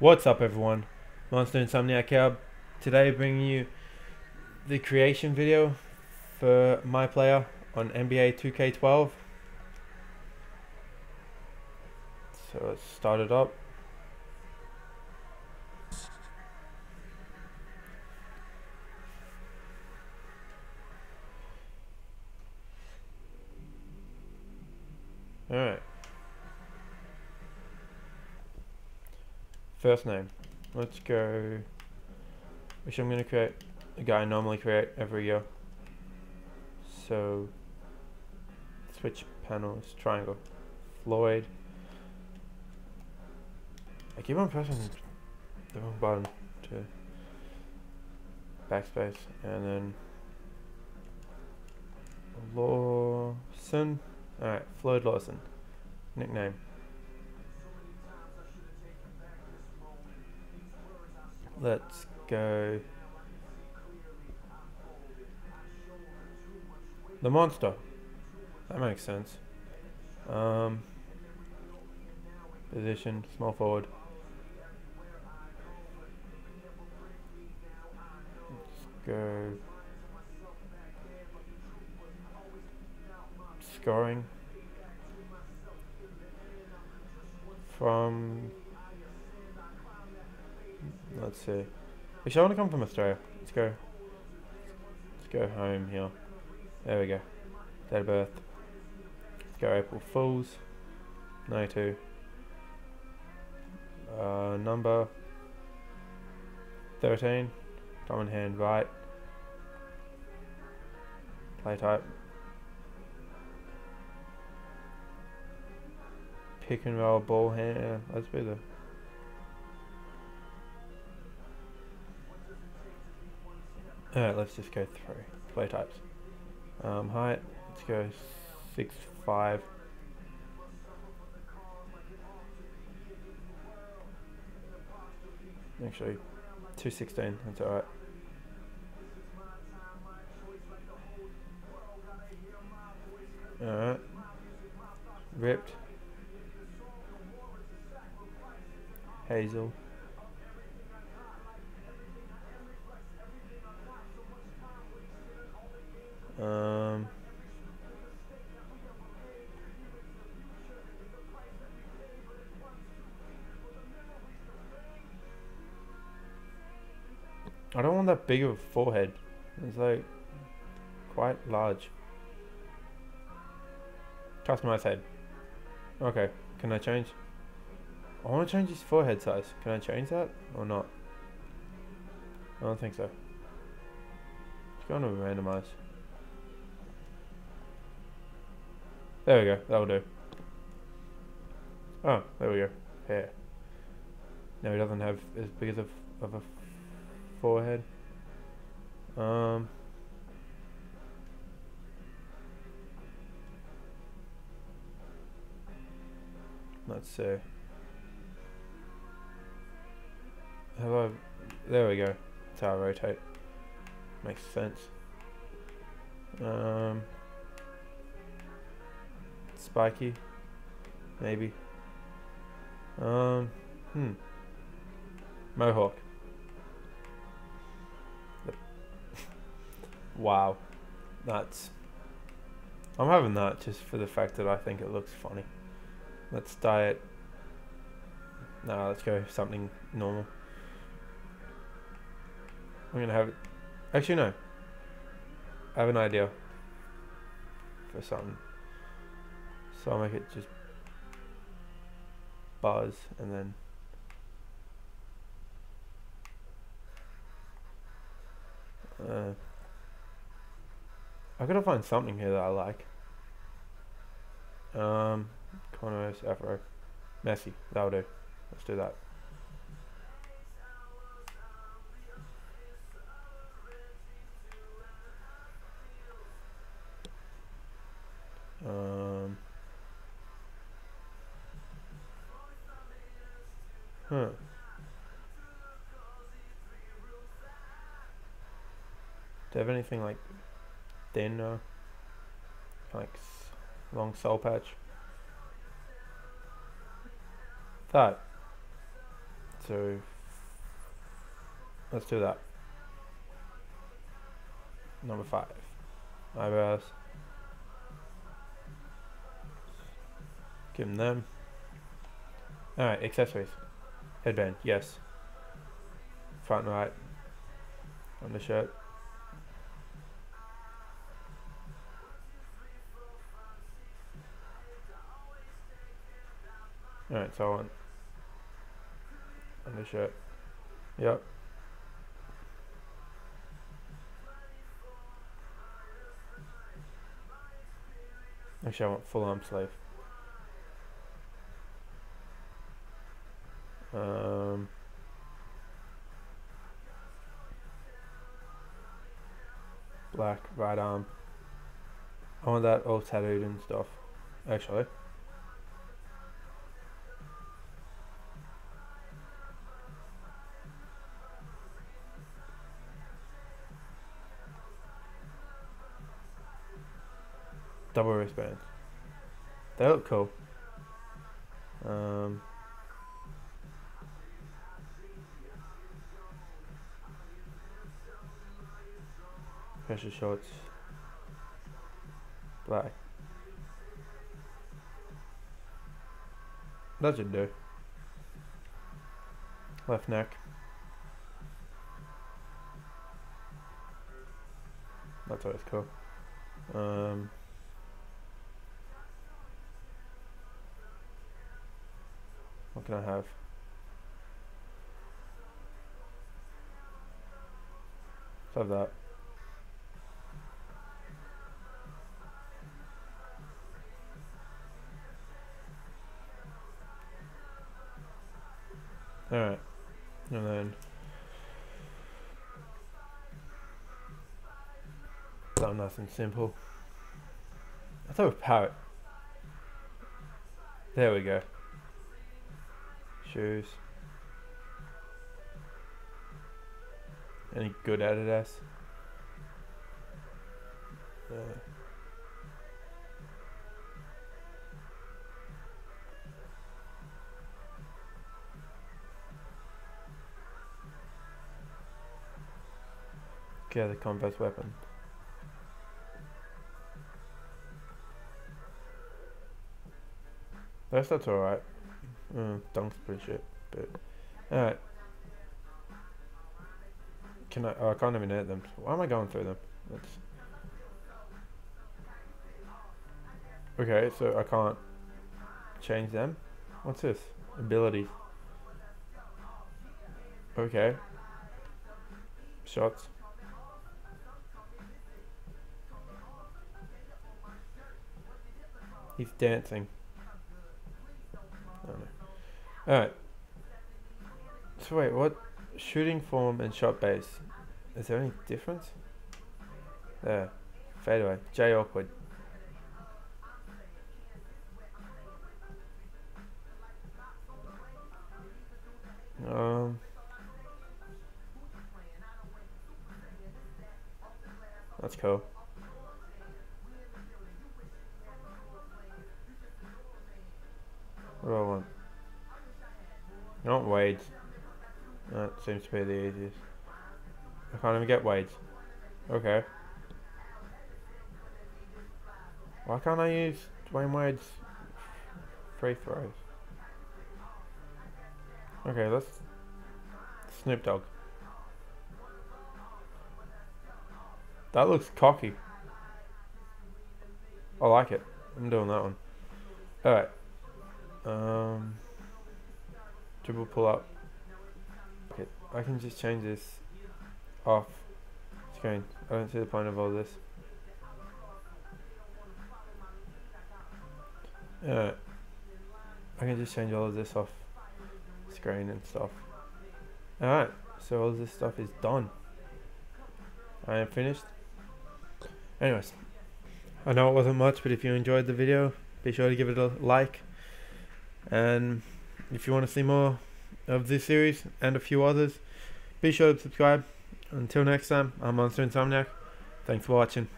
What's up, everyone? Monster Insomniac here. Today, bringing you the creation video for my player on NBA 2K12. So let's start it up. Alright. First name. Let's go. Which I'm going to create a guy I normally create every year. So, switch panels, triangle. Floyd. I keep on pressing the wrong button to backspace and then Lawson. Alright, Floyd Lawson. Nickname. Let's go. The monster. That makes sense. Um, position, small forward. Let's go. Scoring. From Let's see. Actually, I want to come from Australia. Let's go. Let's go home here. There we go. Date of birth. Let's go April Fools. 92. Uh, number 13. Diamond hand right. Play type. Pick and roll ball hand. Let's be the Alright, let's just go through. Play types. Um, height, let's go six five. Actually, 216, that's alright. Alright. Ripped. Hazel. I don't want that big of a forehead. It's like quite large. Customize head. Okay, can I change? I want to change his forehead size. Can I change that or not? I don't think so. It's going to randomize. There we go. That'll do. Oh, there we go. Hair. No, he doesn't have as big of, of a forehead. Um. Let's see. Have I? There we go. That's how I rotate. Makes sense. Um spiky. Maybe. Um, hmm. Mohawk. Wow. That's... I'm having that just for the fact that I think it looks funny. Let's dye it. Nah, let's go something normal. I'm gonna have it. Actually, no. I have an idea for something. So I'll make it just buzz and then uh, I gotta find something here that I like. Um, corners, afro, messy. That'll do. Let's do that. Um. Huh. Do you have anything like thin or like long soul patch? That. So let's do that. Number five. Eyebrows. Give them them. Alright, accessories. Headband, yes. Front right. On the shirt. Alright, so on. On the shirt. Yep. Actually, I want full arm sleeve. Um, black right arm. I want that all tattooed and stuff. Actually. Double wristbands. They look cool. Um, pressure shorts. Black. That should do. Left neck. That's always cool. Um, what can I have? Let's have that. Alright. And then something nice and simple. I thought was parrot. There we go. Shoes. Any good Adidas? Uh, Okay, the combat weapon. That's that's alright. Mm, dunk's pretty shit, but alright. Can I? Oh, I can't even hit them. Why am I going through them? That's okay. So I can't change them. What's this? Abilities. Okay. Shots. He's dancing. Alright. So wait, what? Shooting form and shot base. Is there any difference? There. Fade away. J awkward. Um. That's cool. What do I want? I want Wade. That seems to be the easiest. I can't even get Wade. Okay. Why can't I use Dwyane Wade's free throws? Okay, let's Snoop Dogg. That looks cocky. I like it. I'm doing that one. Alright. Um, triple pull up. Okay, I can just change this off screen. I don't see the point of all this. Uh, I can just change all of this off screen and stuff. Alright, so all this stuff is done. I am finished. Anyways, I know it wasn't much, but if you enjoyed the video, be sure to give it a like and if you want to see more of this series and a few others, be sure to subscribe. Until next time, I'm Monster Insomniac. Thanks for watching.